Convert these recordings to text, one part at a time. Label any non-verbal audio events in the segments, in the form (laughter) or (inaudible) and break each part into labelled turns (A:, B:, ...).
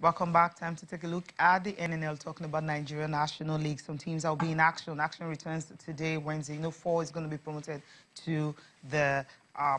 A: Welcome back. Time to take a look at the NNL talking about Nigeria National League. Some teams that will be in action. Action returns today, Wednesday. You know, four is going to be promoted to the uh,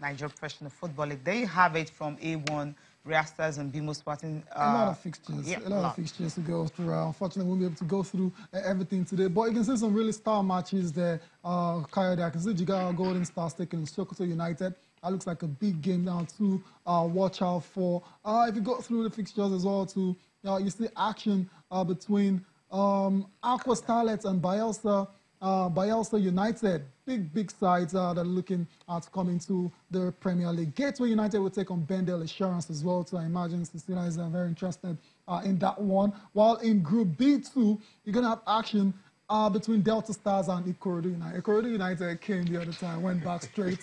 A: Nigeria Professional Football League. There you have it from A1. Reactors and BMO Sporting.
B: Uh, a lot of fixtures. Yeah, a lot, lot, of fixtures to go through. Uh, unfortunately, we won't be able to go through uh, everything today. But you can see some really star matches there. Uh, Kayode, I can see Jigawa Golden Stars taking Sokoto United. That looks like a big game now to uh, watch out for. Uh, if you go through the fixtures as well, too, uh, you see action uh, between um, Akwa Starlets and Bayelsa, uh, Bayelsa United. Big, big sides uh, that are looking at coming to the Premier League. Gateway United will take on Bendel Insurance as well, so I imagine Cecilia is uh, very interested uh, in that one. While in Group B2, you're going to have action uh, between Delta Stars and Ikorodu United. Ikorodu United came the other time, went back straight.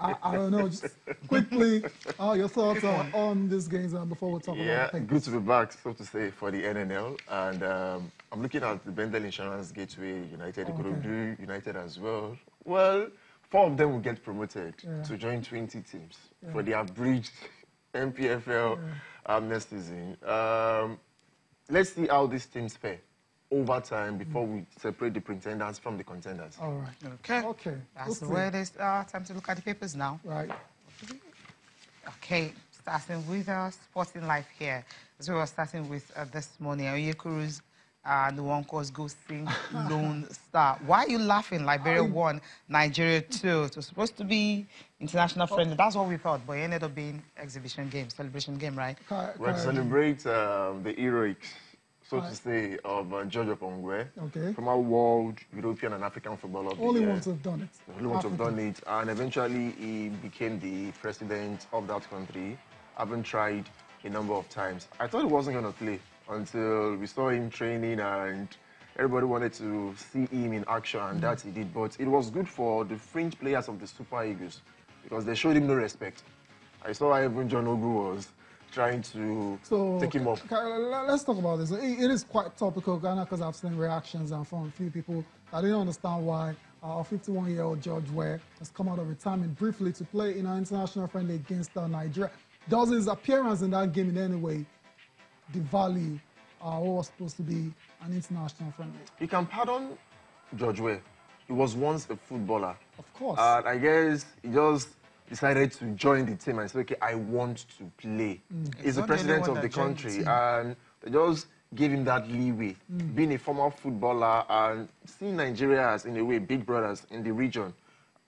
B: I, I, don't know, just quickly, uh, your thoughts on, on these games uh, before we talk
C: yeah,
B: about
C: Yeah, good to be back, so to say, for the NNL. And um, I'm looking at the Bendel Insurance Gateway United, okay. United as well. Well, four of them will get promoted yeah. to join 20 teams yeah. for the abridged NPFL um, next season. Um, let's see how these teams fare over time before we separate the pretenders from the contenders.
B: All right.
A: Okay. Okay. That's okay. the way it is. Uh, time to look at the papers now.
B: Right.
A: Okay. Starting with our sporting life here. So we're starting with uh, this morning. Onyekuru's uh, the one called Ghosting (laughs) Lone Star. Why are you laughing? Liberia won, Nigeria two. It was supposed to be international friendly. That's what we thought, but it ended up being exhibition game, celebration game, right?
C: We'll celebrate um, the heroics so right. to say, of uh, George Oppong Weah,
B: okay.
C: from our world, European and African footballer.
B: Only ones have done it.
C: The only ones have done it. And eventually he became the president of that country, having tried a number of times. I thought he wasn't going to play until we saw him training and everybody wanted to see him in action and that he did. But it was good for the fringe players of the Super Eagles because they showed him no respect. I saw how even John Ogu was trying to so, take him off.
B: Let's talk about this. it is quite topical, Ghana, because I've seen reactions and from a few people. I didn't understand why our 51-year-old George Weah has come out of retirement briefly to play in our international friendly against uh, Nigeria. Does his appearance in that game in any way devalue uh, what was supposed to be an international friendly?
C: You can pardon George Weah. He was once a footballer.
B: Of course.
C: And I guess he just decided to join the team and say, okay, I want to play. Mm. He's the president of the country, the and they just gave him that leeway. Mm. Being a former footballer and seeing Nigeria as, in a way, big brothers in the region,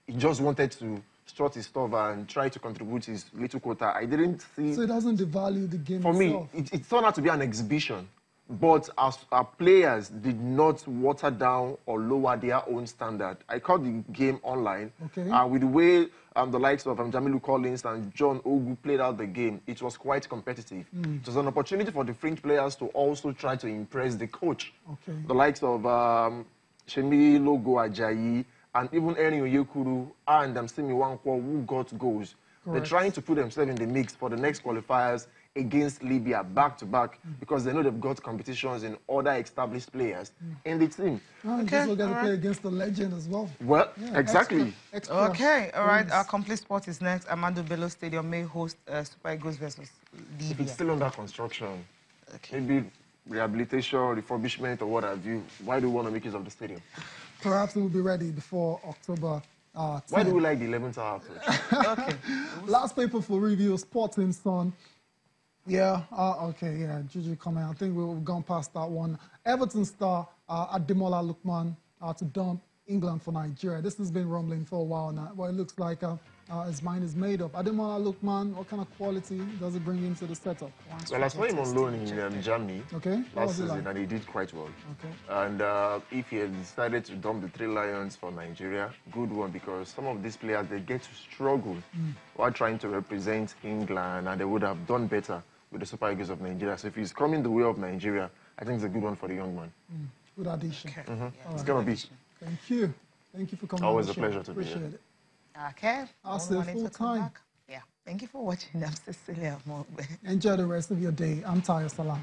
C: he just wanted to strut his stuff and try to contribute his little quota. I didn't see...
B: So it doesn't devalue the game
C: For itself. me, it, it turned out to be an exhibition. But our, our, players did not water down or lower their own standard. I caught the game online.
B: Okay.
C: Uh, with the way um, the likes of um, Jamilu Collins and John Ogu played out the game, it was quite competitive. Mm. It was an opportunity for the French players to also try to impress the coach.
B: Okay.
C: The likes of um, Semilogo Ajayi and even Henry Onyekuru and um, Simy Nwankwo who got goals. Correct. They're trying to put themselves in the mix for the next qualifiers against Libya back to back mm. because they know they've got competitions in other established players mm. in the team.
B: Oh, okay. also got to right. play against the legend as well.
C: Well, yeah, exactly.
A: Extra, extra okay, all right. Our complete sport is next. Ahmadu Bello Stadium may host uh, Super Eagles versus Libya.
C: If it's still under construction, okay. maybe rehabilitation, refurbishment, or what have you. Why do we want to make use of the stadium?
B: Perhaps it will be ready before October. Uh,
C: Why do we like the 11th hour? (laughs)
A: okay.
B: Last paper for review, Sporting Sun. Yeah, uh, okay, yeah, Juju comment. I think we've gone past that one. Everton star uh, Ademola Lookman uh, to dump England for Nigeria. This has been rumbling for a while now. Well, it looks like uh, uh, his mind is made up. Ademola Lookman, what kind of quality does it bring into the setup?
C: Well, I saw him on loan in um, Germany
B: okay.
C: last season, like? and he did quite well.
B: Okay.
C: And uh, if he had decided to dump the Three Lions for Nigeria, good one, because some of these players, they get to struggle mm. while trying to represent England, and they would have done better with the Super Eagles of Nigeria. So if he's coming the way of Nigeria, I think it's a good one for the young man.
B: Mm. Good addition.
C: Okay. Mm -hmm. yeah, it's going to be.
B: Thank you. Thank you for coming.
C: Always a pleasure to
B: Appreciate
C: be here.
B: it.
A: Okay.
B: I'll say full time.
A: Yeah. Thank you for watching. (laughs) I'm Cecilia
B: Enjoy the rest of your day. I'm Tayo Salam.